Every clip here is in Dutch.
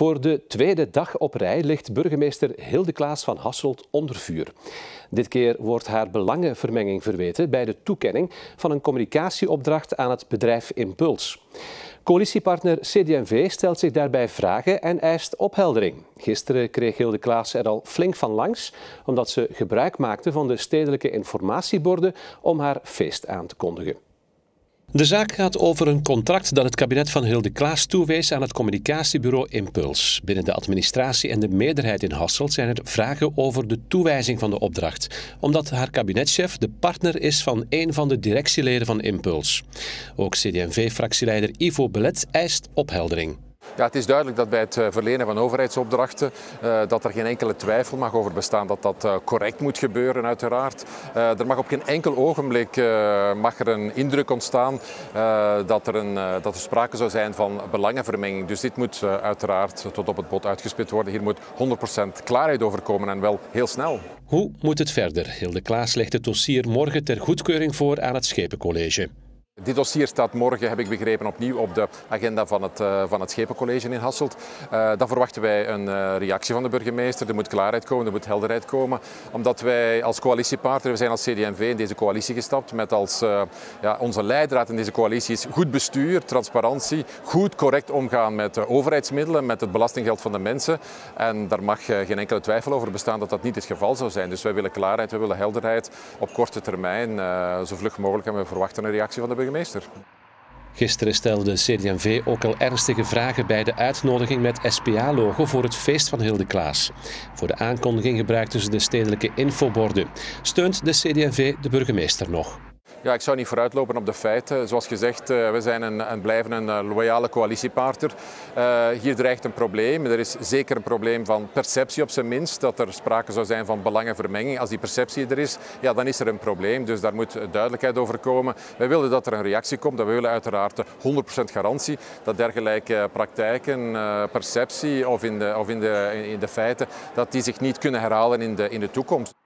Voor de tweede dag op rij ligt burgemeester Hilde Klaas van Hasselt onder vuur. Dit keer wordt haar belangenvermenging verweten bij de toekenning van een communicatieopdracht aan het bedrijf Impuls. Coalitiepartner CD&V stelt zich daarbij vragen en eist opheldering. Gisteren kreeg Hilde Klaas er al flink van langs, omdat ze gebruik maakte van de stedelijke informatieborden om haar feest aan te kondigen. De zaak gaat over een contract dat het kabinet van Hilde Klaas toewees aan het communicatiebureau Impuls. Binnen de administratie en de meerderheid in Hasselt zijn er vragen over de toewijzing van de opdracht, omdat haar kabinetchef de partner is van een van de directieleden van Impuls. Ook CD&V-fractieleider Ivo Belet eist opheldering. Ja, het is duidelijk dat bij het eh, verlenen van overheidsopdrachten uh, dat er geen enkele twijfel mag over bestaan dat dat uh, correct moet gebeuren uiteraard. er mag op geen enkel ogenblik mag er een indruk ontstaan dat, er een, dat er sprake zou zijn van belangenvermenging. Dus dit moet uiteraard tot op het bot uitgespit worden. Hier moet 100% klaarheid over komen en wel heel snel. Hoe moet het verder? Hilde Klaas legt het dossier morgen ter goedkeuring voor aan het Schepencollege. Dit dossier staat morgen, heb ik begrepen, opnieuw op de agenda van het, uh, van het Schepencollege in Hasselt. Uh, dan verwachten wij een uh, reactie van de burgemeester. Er moet klaarheid komen, er moet helderheid komen. Omdat wij als coalitiepartner, we zijn als CD&V in deze coalitie gestapt met als ja, onze leidraad in deze coalitie is goed bestuur, transparantie, goed correct omgaan met overheidsmiddelen, met het belastinggeld van de mensen. En daar mag geen enkele twijfel over bestaan dat dat niet het geval zou zijn. Dus wij willen klaarheid, wij willen helderheid op korte termijn, zo vlug mogelijk. En we verwachten een reactie van de burgemeester Gisteren stelde CD&V ook al ernstige vragen bij de uitnodiging met SPA-logo voor het feest van Hilde Klaas. Voor de aankondiging gebruikten ze de stedelijke infoborden. Steunt de CD&V de burgemeester nog? Ja, ik zou niet vooruitlopen op de feiten. Zoals gezegd, eh, we zijn een, en blijven een eh, loyale coalitiepartner. Uh, hier dreigt een probleem. Er is zeker een probleem van perceptie op zijn minst. Dat er sprake zou zijn van belangenvermenging. Als die perceptie er is, ja, dan is er een probleem. Dus daar moet duidelijkheid over komen. Wij willen dat er een reactie komt. Dat we willen uiteraard 100% garantie dat dergelijke praktijken, perceptie of, in de, of in, de, in de feiten, dat die zich niet kunnen herhalen in de, in de toekomst.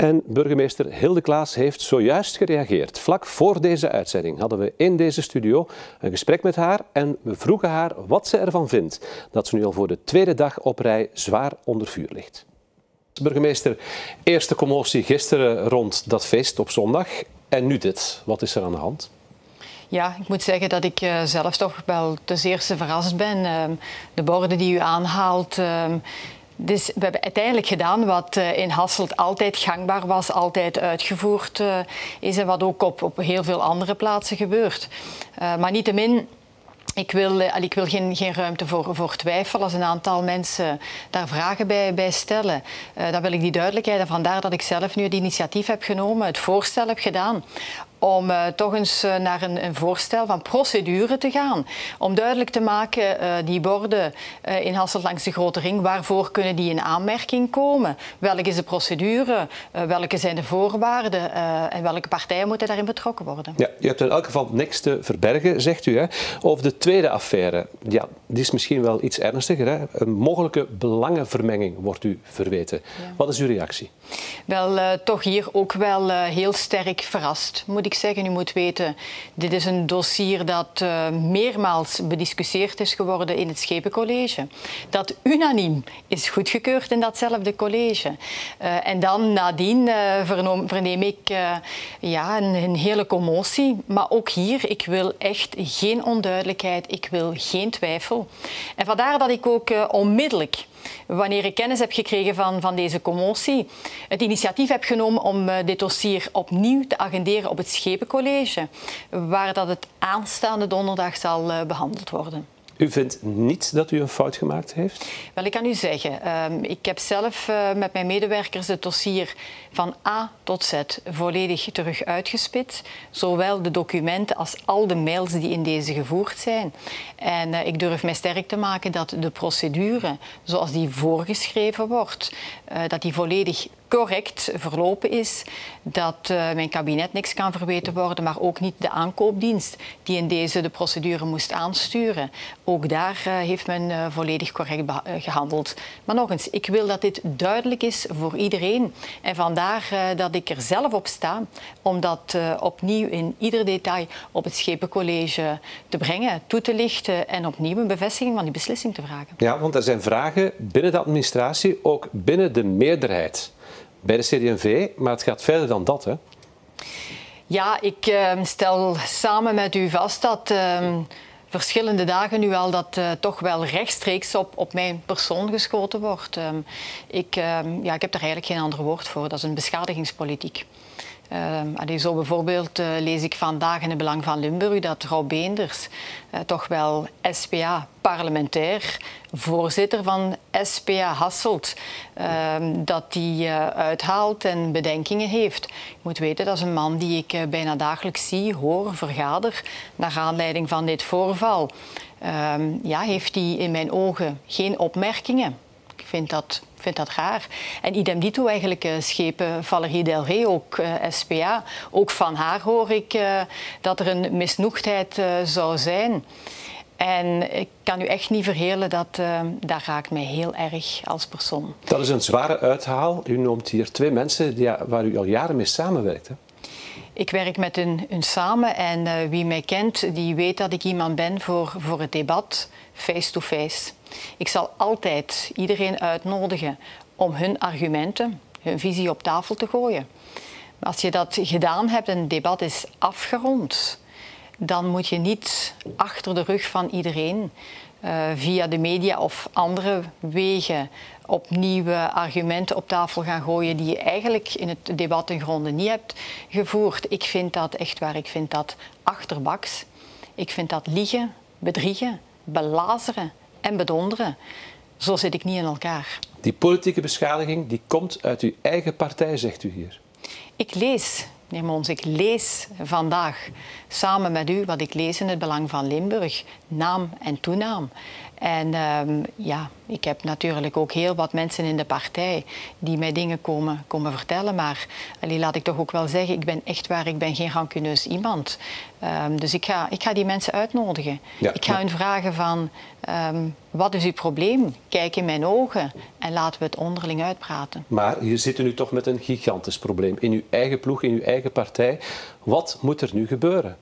En burgemeester Hilde Klaas heeft zojuist gereageerd. Vlak voor deze uitzending hadden we in deze studio een gesprek met haar en we vroegen haar wat ze ervan vindt dat ze nu al voor de tweede dag op rij zwaar onder vuur ligt. Burgemeester, eerste commotie gisteren rond dat feest op zondag en nu dit. Wat is er aan de hand? Ja, ik moet zeggen dat ik uh, zelf toch wel ten eerste verrast ben. Uh, de borden die u aanhaalt. Dus we hebben uiteindelijk gedaan wat eh, in Hasselt altijd gangbaar was, altijd uitgevoerd uh, is en wat ook op, op heel veel andere plaatsen gebeurt. Uh, maar niettemin ik wil, ik wil geen, geen ruimte voor, voor twijfel. Als een aantal mensen daar vragen bij, bij stellen, dan wil ik die duidelijkheid. En vandaar dat ik zelf nu het initiatief heb genomen, het voorstel heb gedaan om uh, toch eens uh, naar een, een, voorstel van procedure te gaan. Om duidelijk te maken, uh, die borden in Hasselt langs de Grote Ring, waarvoor kunnen die in aanmerking komen? Welke is de procedure? welke zijn de voorwaarden? en welke partijen moeten daarin betrokken worden? Ja, je hebt in elk geval niks te verbergen, zegt u. Hè? Over de tweede affaire, ja, die is misschien wel iets ernstiger. Hè? Een mogelijke belangenvermenging wordt u verweten. Ja. Wat is uw reactie? Wel, toch hier ook wel heel sterk verrast, moet ik ik zeggen. U moet weten, dit is een dossier dat uh, meermaals bediscussieerd is geworden in het Schepencollege. Dat unaniem is goedgekeurd in datzelfde college. Uh, en dan nadien uh, verneem ik ja, een, een, hele commotie. Maar ook hier, ik wil echt geen onduidelijkheid. Ik wil geen twijfel. En vandaar dat ik ook onmiddellijk wanneer ik kennis heb gekregen van, van deze commotie, het initiatief heb genomen om uh, dit dossier opnieuw te agenderen op het Schepencollege, waar dat het aanstaande donderdag zal uh, behandeld worden. U vindt niet dat u een fout gemaakt heeft? Wel, ik kan u zeggen, um, ik heb zelf uh, met mijn medewerkers het dossier van A tot Z volledig terug uitgespit. Zowel de documenten als al de mails die in deze gevoerd zijn. En uh, ik durf mij sterk te maken dat de procedure, zoals die voorgeschreven wordt, uh, dat die volledig correct verlopen is, dat uh, mijn kabinet niks kan verweten worden, maar ook niet de aankoopdienst die in deze de procedure moest aansturen. Ook daar uh, heeft men uh, volledig correct gehandeld. Maar nog eens, ik wil dat dit duidelijk is voor iedereen. En vandaar dat ik er zelf op sta om dat opnieuw in ieder detail op het Schepencollege te brengen, toe te lichten en opnieuw een bevestiging van die beslissing te vragen. Ja, want er zijn vragen binnen de administratie, ook binnen de meerderheid bij de CD&V, maar het gaat verder dan dat, hè? Ja, ik uh, stel samen met u vast dat uh, verschillende dagen nu al dat uh, toch wel rechtstreeks op, op mijn persoon geschoten wordt. Ehm, ik, ehm, ja, ik heb er eigenlijk geen ander woord voor. Dat is een beschadigingspolitiek. Uh, zo bijvoorbeeld uh, lees ik vandaag in het Belang van Limburg dat Rob Beenders, uh, toch wel SPA parlementair, voorzitter van SPA Hasselt, ehm, dat die eh, uithaalt en bedenkingen heeft. Je moet weten, dat is een man die ik bijna dagelijks zie, hoor, vergader, naar aanleiding van dit voorval. Ehm, ja, heeft hij in mijn ogen geen opmerkingen. Vind dat vind dat raar. En idem dito eigenlijk uh, schepen Valerie Delrey, ook uh, eh, SPA. Ook van haar hoor ik uh, dat er een misnoegdheid zou zijn. En ik kan u echt niet verhelen dat dat raakt mij heel erg als persoon. Dat is een zware uithaal. U noemt hier twee mensen die, waar u al jaren mee samenwerkt. Ik werk met hun, samen en wie mij kent, die weet dat ik iemand ben voor, voor het debat face-to-face. -face. Ik zal altijd iedereen uitnodigen om hun argumenten, hun visie op tafel te gooien. Maar als je dat gedaan hebt en het debat is afgerond, dan moet je niet achter de rug van iedereen uh, via de media of andere wegen opnieuw argumenten op tafel gaan gooien die je eigenlijk in het debat in gronden niet hebt gevoerd. Ik vind dat echt waar, ik vind dat achterbaks. Ik vind dat liegen, bedriegen, belazeren en bedonderen. Zo zit ik niet in elkaar. Die politieke beschadiging die komt uit uw eigen partij, zegt u hier. Ik lees, meneer Mons, ik lees vandaag samen met u wat ik lees in het Belang van Limburg. Naam en toenaam. En um, ja, ik heb natuurlijk ook heel wat mensen in de partij die mij dingen komen, komen vertellen. Maar allee, laat ik toch ook wel zeggen, ik ben echt waar, ik ben geen rancuneus iemand. Um, dus ik ga, ik ga die mensen uitnodigen. Ja, ik ga maar... hun vragen van, um, wat is uw probleem? Kijk in mijn ogen en laten we het onderling uitpraten. Maar hier zitten nu toch met een gigantisch probleem. In uw eigen ploeg, in uw eigen partij. Wat moet er nu gebeuren?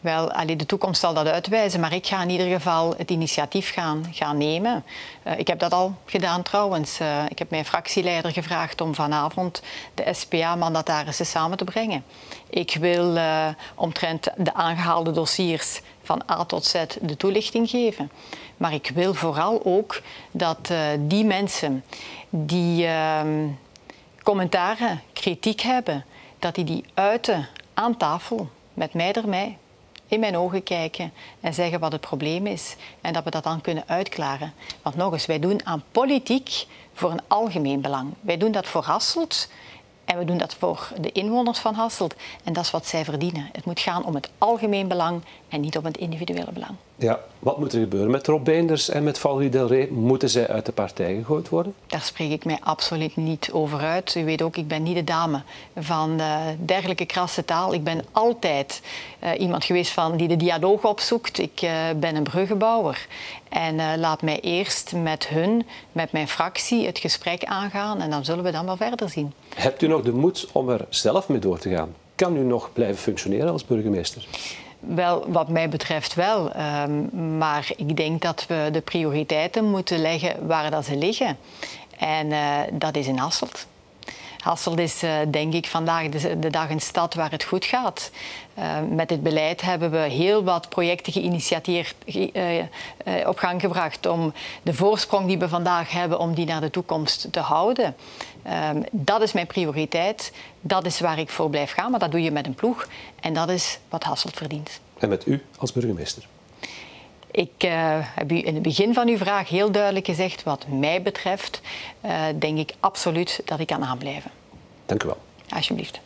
Wel, allee, de toekomst zal dat uitwijzen, maar ik ga in ieder geval het initiatief gaan, gaan nemen. Uh, ik heb dat al gedaan trouwens. Uh, ik heb mijn fractieleider gevraagd om vanavond de SPA-mandatarissen samen te brengen. Ik wil uh, omtrent de aangehaalde dossiers van A tot Z de toelichting geven. Maar ik wil vooral ook dat die mensen die ehm, commentaren, kritiek hebben, dat die die uiten aan tafel met mij ermee in mijn ogen kijken en zeggen wat het probleem is en dat we dat dan kunnen uitklaren. Want nog eens, wij doen aan politiek voor een algemeen belang. Wij doen dat voor Hasselt en we doen dat voor de inwoners van Hasselt. En dat is wat zij verdienen. Het moet gaan om het algemeen belang en niet om het individuele belang. Ja, wat moet er gebeuren met Rob Beenders en met Valerie Delray? Moeten zij uit de partij gegooid worden? Daar spreek ik mij absoluut niet over uit. U weet ook, ik ben niet de dame van uh, dergelijke krasse taal. Ik ben altijd uh, iemand geweest van, die de dialoog opzoekt. Ik uh, ben een bruggenbouwer. En laat mij eerst met hun, met mijn fractie, het gesprek aangaan. En dan zullen we dan wel verder zien. Hebt u nog de moed om er zelf mee door te gaan? Kan u nog blijven functioneren als burgemeester? Wel, wat mij betreft wel. Um, maar ik denk dat we de prioriteiten moeten leggen waar dat ze liggen. En uh, dat is in Hasselt. Hasselt is uh, denk ik vandaag de, dag een stad waar het goed gaat. Uh, met dit beleid hebben we heel wat projecten geïnitieerd, uh, op gang gebracht om de voorsprong die we vandaag hebben, om die naar de toekomst te houden. Um, dat is mijn prioriteit. Dat is waar ik voor blijf gaan. Maar dat doe je met een ploeg. En dat is wat Hasselt verdient. En met u als burgemeester? Ik uh, heb u in het begin van uw vraag heel duidelijk gezegd, wat mij betreft, uh, denk ik absoluut dat ik kan aanblijven. Dank u wel. Alsjeblieft.